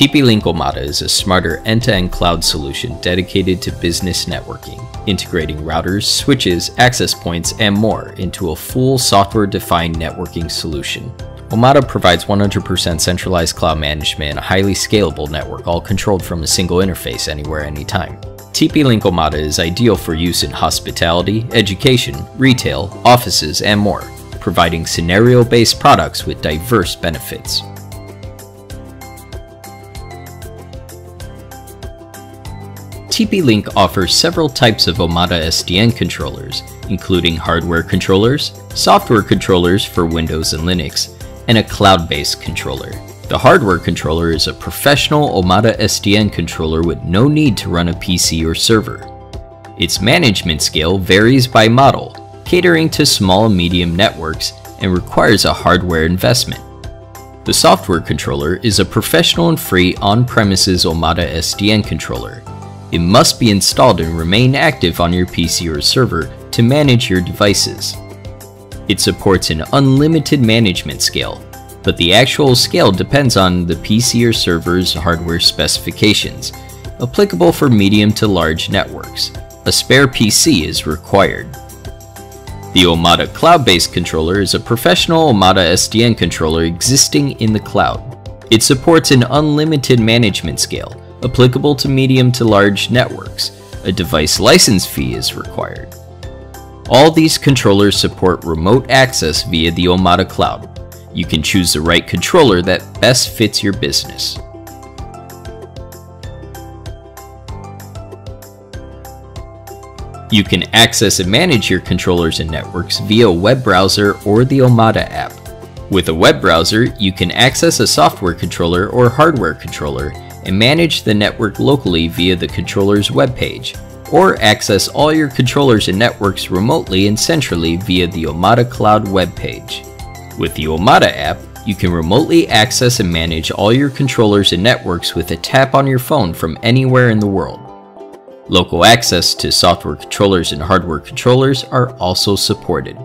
TP-Link Omada is a smarter end-to-end cloud solution dedicated to business networking, integrating routers, switches, access points, and more into a full software-defined networking solution. Omada provides 100% centralized cloud management and a highly scalable network all controlled from a single interface anywhere anytime. TP-Link Omada is ideal for use in hospitality, education, retail, offices, and more, providing scenario-based products with diverse benefits. TP-Link offers several types of Omada SDN controllers, including hardware controllers, software controllers for Windows and Linux, and a cloud-based controller. The hardware controller is a professional Omada SDN controller with no need to run a PC or server. Its management scale varies by model, catering to small and medium networks and requires a hardware investment. The software controller is a professional and free on-premises Omada SDN controller. It must be installed and remain active on your PC or server to manage your devices. It supports an unlimited management scale, but the actual scale depends on the PC or server's hardware specifications, applicable for medium to large networks. A spare PC is required. The Omada cloud-based controller is a professional Omada SDN controller existing in the cloud. It supports an unlimited management scale, applicable to medium to large networks. A device license fee is required. All these controllers support remote access via the Omada Cloud, you can choose the right controller that best fits your business. You can access and manage your controllers and networks via a web browser or the Omada app. With a web browser, you can access a software controller or hardware controller and manage the network locally via the controller's web page, or access all your controllers and networks remotely and centrally via the Omada Cloud web page. With the Omada app, you can remotely access and manage all your controllers and networks with a tap on your phone from anywhere in the world. Local access to software controllers and hardware controllers are also supported.